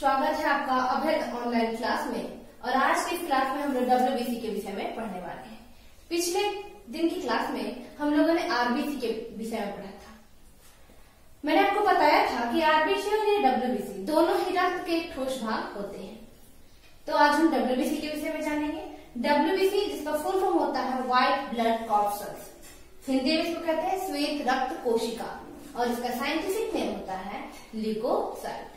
स्वागत है आपका अभेद ऑनलाइन क्लास में। और आज की क्लास में हम लोग डब्ल्यूबीसी के विषय में पढ़ने वाले हैं। पिछले दिन की क्लास में हम लोगों ने आरबीसी के विषय में पढ़ा था। मैंने आपको बताया था कि आरबीसी और डब्ल्यूबीसी दोनों ही रक्त के ठोस भाग होते हैं। तो आज हम डब्ल्यूबीसी के विषय में जानेंगे। डब्ल्यूबीसी जिसका फुल फॉर्म होता है व्हाइट ब्लड कॉर्पसल्स हिंदी में इसको कहते हैं श्वेत रक्त कोशिका। और इसका साइंटिफिक नेम होता है लिकोसाइट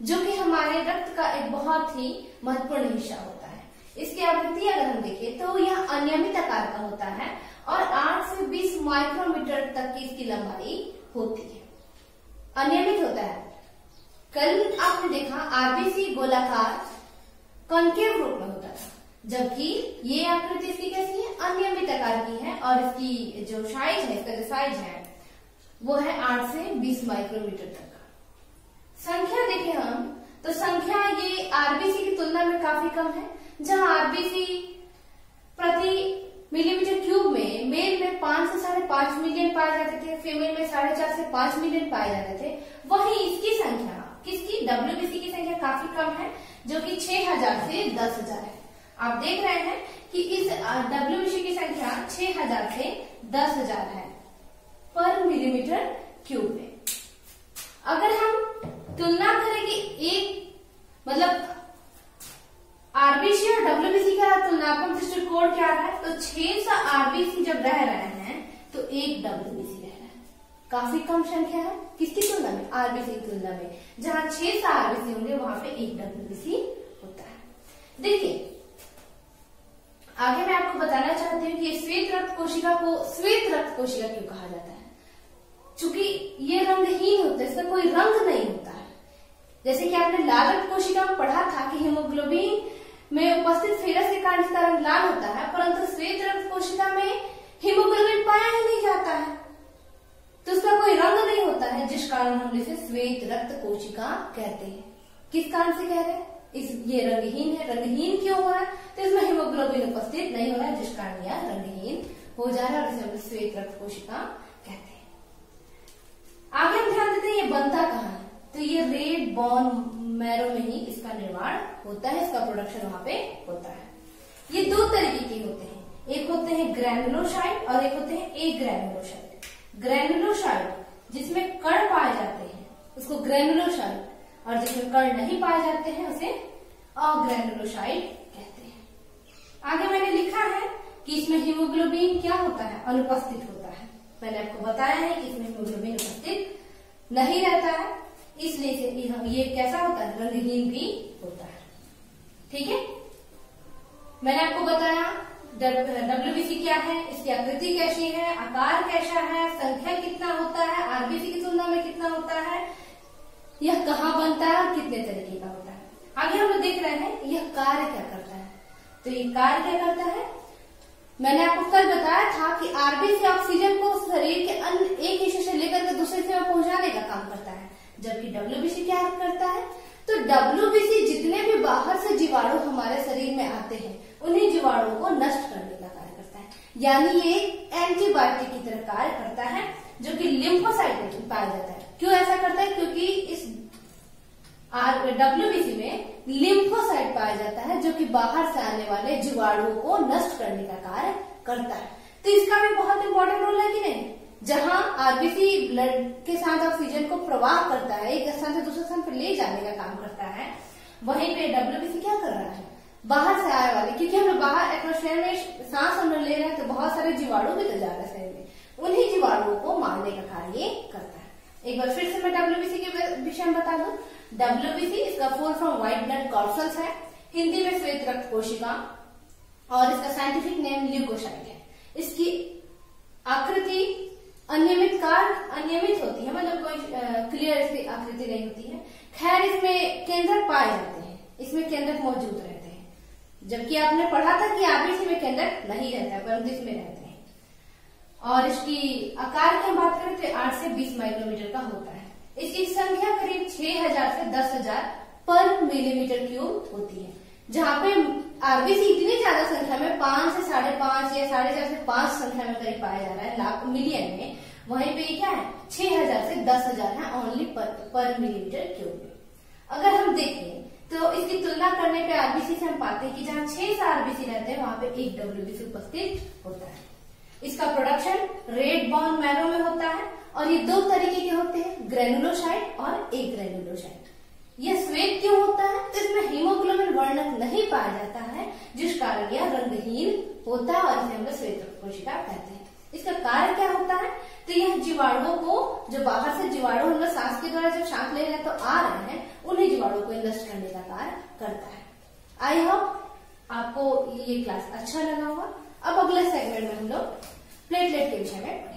जो कि हमारे रक्त का एक बहुत ही महत्वपूर्ण हिस्सा होता है। इसकी आवृत्ति अगर हम देखें तो यह अनियमित आकार का होता है और 8 से 20 माइक्रोमीटर तक की इसकी लंबाई होती है। अनियमित होता है। कल आपने देखा आरबीसी गोलाकार कॉन्केव रूप में होता था, जबकि ये आकृति इसकी कैसी है? अनियमित आकार की है और इसकी जो साइज़ है, इसका जो साइज़ है, वो है आठ से 20 माइक्रोमीटर तक। संख्या देखें हम तो संख्या ये आरबीसी की तुलना में काफ़ी कम है, जहाँ आरबीसी प्रति मिलीमीटर क्यूब में मेल में पाँच से साढ़े पाँच मिलियन पाए जाते थे फीमेल में साढ़े चार से पाँच मिलियन पाए जाते थे। वहीं इसकी संख्या, किसकी? डब्ल्यूबीसी की संख्या काफ़ी कम है, जो कि छह हज़ार से दस हज़ार है। आप देख रहे हैं कि इस डब्ल्यूबीसी की संख्या छह हज़ार से दस हज़ार है, पर मिलीमीटर क्यूब में। अगर हम तुलना करें कि एक मतलब आरबीसी और डब्ल्यूबीसी का तुलनात्मक दृष्टिकोण क्या है? तो छह सौ आरबीसी जब रह रहे हैं तो एक डब्ल्यूबीसी रह रहा है। काफ़ी कम संख्या है। किसकी तुलना में? आरबीसी की तुलना में। जहाँ छह सौ आरबीसी होंगे, वहाँ पे एक डब्ल्यूबीसी होता है। देखिए, आगे मैं आपको बताना चाहती हूँ कि श्वेत रक्त कोशिका को, श्वेत रक्त कोशिका क्यों कहा जाता है? चूँकि ये रंगहीन होता है, इसमें कोई रंग नहीं होता। जैसे कि आपने लाल रक्त कोशिका में पढ़ा था कि हीमोग्लोबिन में उपस्थित फेरस के कारण इसका रंग लाल होता है, परंतु श्वेत रक्त कोशिका में हीमोग्लोबिन पाया ही नहीं जाता है। तो उसका कोई रंग नहीं होता है, जिस कारण हम इसे श्वेत रक्त कोशिका कहते हैं। किस कारण से कह रहे हैं? इस, ये रंगहीन है, रंगहीन क्यों हो रहा है? तो इसमें हीमोग्लोबिन उपस्थित नहीं हो रहा है, जिस कारण यह रंगहीन हो जा रहा है और इसे हम श्वेत रक्त कोशिका कहते हैं। आगे हम ध्यान देते हैं ये बनता कहाँ है। तो ये रेड बॉन मैरो में ही इसका निर्माण होता है, इसका प्रोडक्शन वहाँ पे होता है। ये दो तरीके के होते हैं। एक होते हैं ग्रैनुलोसाइड और एक होते हैं ए ग्रैनुलोसाइड ग्रैनुलोसाइड जिसमें कण पाए जाते हैं, उसको ग्रैनुलोसाइड और जिसमें कण नहीं पाए जाते हैं, उसे अग्रैनुलोसाइड कहते हैं। आगे मैंने लिखा है कि इसमें हीमोग्लोबिन क्या होता है? अनुपस्थित होता है। मैंने आपको बताया है कि इसमें हीमोग्लोबिन उपस्थित नहीं रहता है। इसलिए इसे ये कैसा होता है? रंगहीन भी होता है। ठीक है? मैंने आपको बताया डब्ल्यूबीसी क्या है, इसकी आकृति कैसी है, आकार कैसा है, संख्या कितना होता है आरबीसी की तुलना में कितना होता है, यह कहाँ बनता है कितने तरीके का होता है। आगे हम लोग देख रहे हैं, यह कार्य क्या करता है। तो ये कार्य क्या करता है? मैंने आपको कल बताया था कि आरबीसी ऑक्सीजन के अन्य एक हिस्से से लेकर के दूसरे हिस्से में पहुँचाने का काम करता है जबकि डब्ल्यूबीसी क्या करता है डब्ल्यूबीसी जितने भी बाहर से जीवाणु हमारे शरीर में आते हैं, उन्हीं जीवाणुओं को नष्ट करने का कार्य करता है। यानी ये एंटीबायोटिक की तरह कार्य करता है, जो कि लिम्फोसाइट में पाया जाता है। क्यों ऐसा करता है? क्योंकि इस डब्ल्यूबीसी में लिम्फोसाइट पाया जाता है, जो कि बाहर से आने वाले जीवाणुओं को नष्ट करने का कार्य करता है। तो इसका भी बहुत इंपॉर्टेंट रोल है कि नहीं? जहाँ आरबीसी ब्लड के साथ ऑक्सीजन को प्रवाह करता है, एक स्थान से दूसरे स्थान पर ले जाने का काम करता है, वहीं पे डब्ल्यूबीसी क्या कर रहा है? बाहर से आए वाले, क्योंकि हम बाहर एटमोस्फेयर में सांस हम ले रहे हैं तो बहुत सारे जीवाणु भी तो जा रहे शरीर में। उन्हीं जीवाणुओं को मारने का कार्य करता है। एक बार फिर से मैं डब्ल्यूबीसी के विषय में बता दूँ। डब्ल्यूबीसी इसका full from white blood corpuscles है। हिंदी में श्वेत रक्त कोशिका और इसका साइंटिफिक नेम ल्यूकोसाइट है। इसकी आकृति अनियमित कार अनियमित होती है मतलब कोई क्लियर इसकी आकृति नहीं होती है। खैर, इसमें केंद्रक पाए जाते हैं, इसमें केंद्रक मौजूद रहते हैं। जबकि आपने पढ़ा था कि आरबीसी में केंद्रक नहीं रहता परंतु इसमें रहते हैं। और इसकी आकार की हम बात करें तो आठ से बीस माइक्रोमीटर का होता है। इसकी संख्या करीब छह हज़ार से दस हज़ार पर मिलीमीटर क्यूब होती है। जहाँ पे आरबीसी इतनी ज़्यादा संख्या में पाँच से साढ़े पाँच या साढ़े चार से पाँच संख्या में करीब पाया जा रहा है लाख मिलियन में। वहीं पे क्या है? छह हज़ार से दस हज़ार है ओनली पर, पर मिलीमीटर क्यूब में। अगर हम देखें तो इसकी तुलना करने पे आरबीसी से हम पाते हैं कि जहाँ छह से आरबीसी रहते हैं वहाँ पे एक डब्ल्यूबीसी उपस्थित होता है। इसका प्रोडक्शन रेड बॉर्न मैरो में होता है और ये दो तरीके के होते हैं ग्रेनुलोसाइट और एक ग्रेनुलोसाइट यह श्वेत क्यों होता है तो इसमें हीमोग्लोबिन वर्णक नहीं पाया जाता है, जिस कारण यह रंगहीन होता है और इसे हम लोग श्वेत कोशिका कहते हैं। इसका कार्य क्या होता है? तो यह जीवाणुओं को, जो बाहर से जीवाणु हम लोग सांस के द्वारा जब सांस ले रहे तो आ रहे हैं, उन्हीं जीवाणुओं को नष्ट करने का कार्य करता है। आई होप आपको ये क्लास अच्छा लगा होगा। अब अगले सेगमेंट में हम लोग प्लेटलेट के विषय में